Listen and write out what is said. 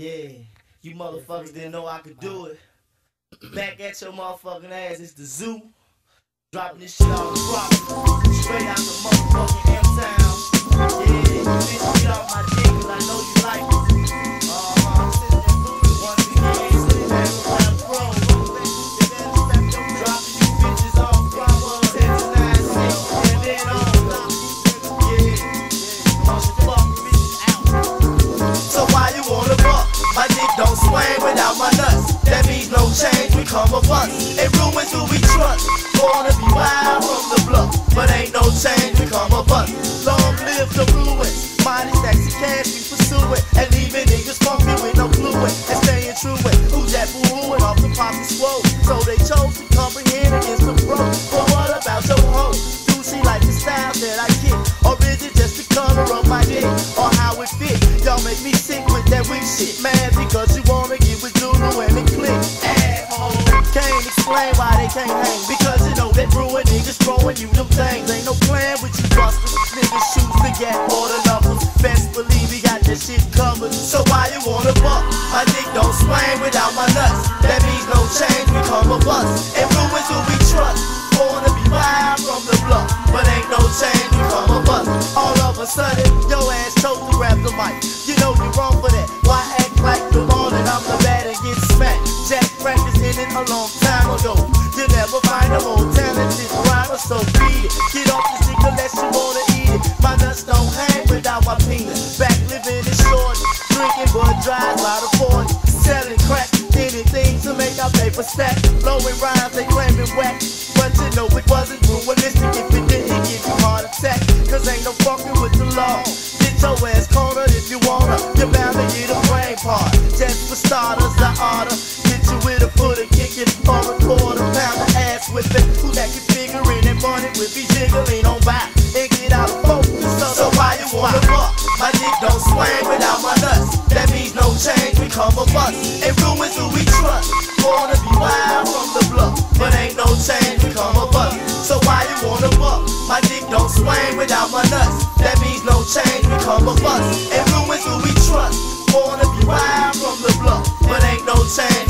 Yeah, you motherfuckers didn't know I could do it. Back at your motherfucking ass, it's the zoo. Dropping this shit on the block. Straight out the motherfucking M-Town. Yeah, you bitch, get off my dick, No change, we come a bust. And Ruinz who we trust. Wanna be wild from the bluff, but ain't no change, we come a bust. Long live the Ruinz. Money stacks of cash, we pursue it. And leaving niggas funky with no clue it. And staying true it. Who's that boo-hooing off the poppy swole? So they chose to comprehend against the pro. But what about your hoe? Do she like the style that I get? Or is it just the color of my dick? Or how it fit? Y'all make me sick with that weak shit, man. Because throwing you them things. Ain't no plan with you busters. Niggas the gap or the numbers. Best believe we got that shit covered. So why you wanna buck? My dick don't swing without my nuts. That means no change, we come a bust. Ruinz who we trust. Wanna be wild from the bluff. But ain't no change, we come a bust. All of a sudden, your ass chose to grab the mic. You know you're wrong for that. Why act like the ball and I'm the bad and get smacked? Jack practiced in it a long time ago. You never find a more rhymer, so beat it. Get off this dick unless you wanna eat it. My nuts don't hang without my penis. Back living is short, drinking Bud Dry by the 40. Selling crack, anything to make our paper stack. Blowing rhymes, they claiming whack. But you know it wasn't realistic if it didn't give you heart attack. Cause ain't no fucking with the law. Get your ass cornered if you wanna. You're bound to get a brain part. Just for starters, I Wayne without my nuts. That means no change, we come a bust and Ruinz who we trust. Wanna be wild from the bluff, but ain't no change, we come a bust. So why you wanna buck? My dick don't swing without my nuts. That means no change, we come a bust and Ruinz who we trust. Wanna be wild from the bluff, but ain't no change.